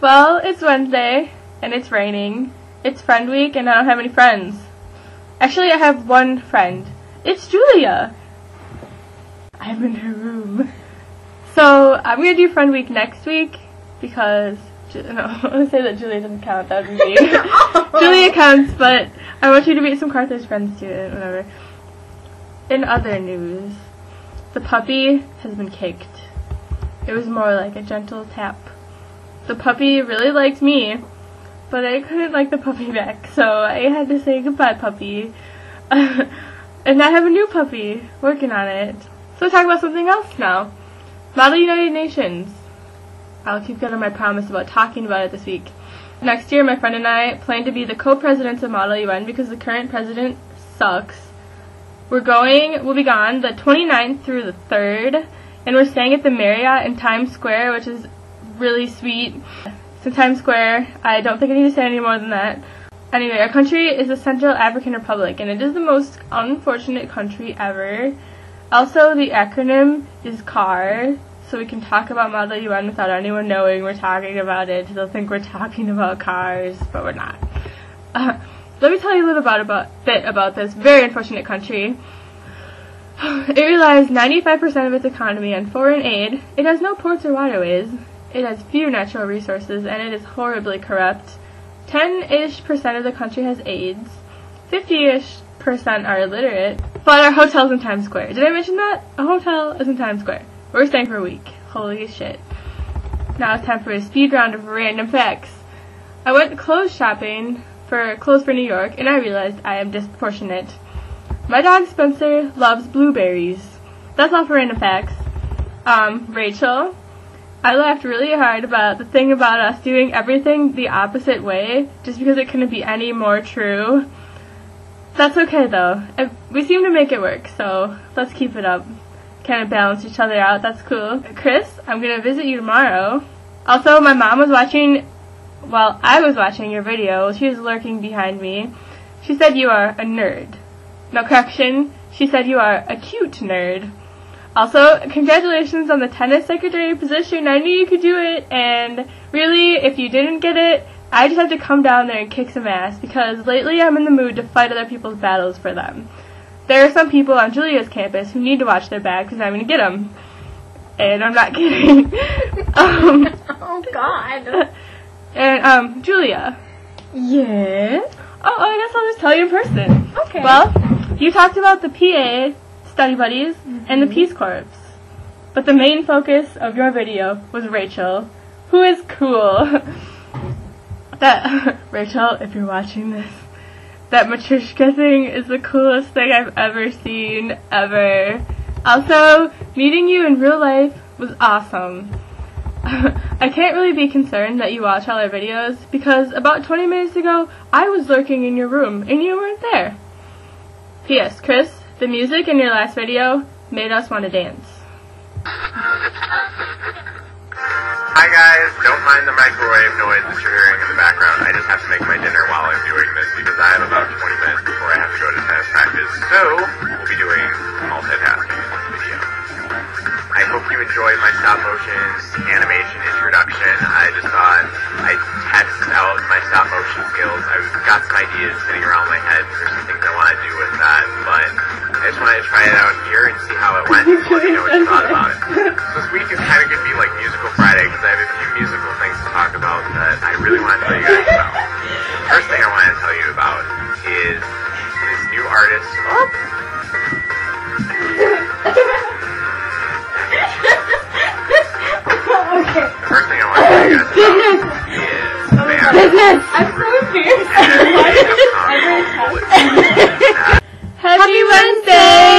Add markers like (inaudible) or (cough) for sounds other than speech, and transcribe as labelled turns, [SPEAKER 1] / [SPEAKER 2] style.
[SPEAKER 1] Well, it's Wednesday, and it's raining. It's friend week, and I don't have any friends. Actually, I have one friend. It's Julia. I'm in her room. So, I'm gonna do friend week next week, because, (laughs) no, I want to say that Julia doesn't count, that would be mean. (laughs) Julia counts, but I want you to meet some Carthage friends too, and whatever. In other news, the puppy has been kicked. It was more like a gentle tap. The puppy really liked me, but I couldn't like the puppy (laughs) back, so I had to say goodbye, puppy. (laughs) and I have a new puppy, working on it. So talk about something else now. Model United Nations. I'll keep good on my promise about talking about it this week. Next year, my friend and I plan to be the co-presidents of Model UN because the current president sucks. We're going, we'll be gone the 29th through the 3rd, and we're staying at the Marriott in Times Square, which is really sweet. It's in Times Square. I don't think I need to say any more than that. Anyway, our country is the Central African Republic, and it is the most unfortunate country ever. Also, the acronym is CAR, so we can talk about Model UN without anyone knowing we're talking about it. They'll think we're talking about cars, but we're not. Uh, let me tell you a little about, about bit about this very unfortunate country. (sighs) It relies 95% of its economy on foreign aid. It has no ports or waterways. It has few natural resources, and it is horribly corrupt. 10-ish percent of the country has AIDS. 50-ish percent are illiterate. But our hotel's in Times Square. Did I mention that? A hotel is in Times Square. We're staying for a week. Holy shit. Now it's time for a speed round of random facts. I went clothes shopping for clothes for New York, and I realized I am disproportionate. My dog Spencer loves blueberries. That's all for random facts. Um, Rachel, I laughed really hard about the thing about us doing everything the opposite way, just because it couldn't be any more true. That's okay though. We seem to make it work, so let's keep it up. Kind of balance each other out. That's cool. Chris, I'm gonna visit you tomorrow. Also, my mom was watching. Well, I was watching your video. She was lurking behind me. She said you are a nerd. No correction. She said you are a cute nerd. Also, congratulations on the tennis secretary position. I knew you could do it, and really, if you didn't get it, I just have to come down there and kick some ass because lately I'm in the mood to fight other people's battles for them. There are some people on Julia's campus who need to watch their back because I'm going to get them. And I'm not (laughs) kidding. um, (laughs)
[SPEAKER 2] Oh God. (laughs)
[SPEAKER 1] and, um, Julia.
[SPEAKER 2] Yeah.
[SPEAKER 1] Oh, I guess I'll just tell you in person.
[SPEAKER 2] Okay.
[SPEAKER 1] Well, you talked about the PA, study buddies, and the mm-hmm. Peace Corps. But the main focus of your video was Rachel, who is cool. (laughs) that, (laughs) Rachel, if you're watching this, that Matryoshka thing is the coolest thing I've ever seen, ever. Also, meeting you in real life was awesome. (laughs) I can't really be concerned that you watch all our videos because about 20 minutes ago I was lurking in your room and you weren't there. P.S. Chris, the music in your last video made us want to dance.
[SPEAKER 3] Hi guys, don't mind the microwave noise that you're hearing in the background. I just have to make my dinner while I'm doing this because I have about 20 minutes before I have to go to tennis practice. So, we'll be doing multitasking in this video. I hope you enjoyed my stop motion animation introduction. I just thought I'd test out my stop motion skills. I've got some ideas sitting around my head. There's some things wanted to try it out here and see how it went and let me know what you thought about it. This week is kind of going to be like Musical Friday because I have a few musical things to talk about that I really want to tell you guys about. First thing I want to tell you about is this new artist.
[SPEAKER 2] okay.
[SPEAKER 3] The first thing I want to tell you guys about is. I'm so confused.
[SPEAKER 2] I'm really Happy Wednesday!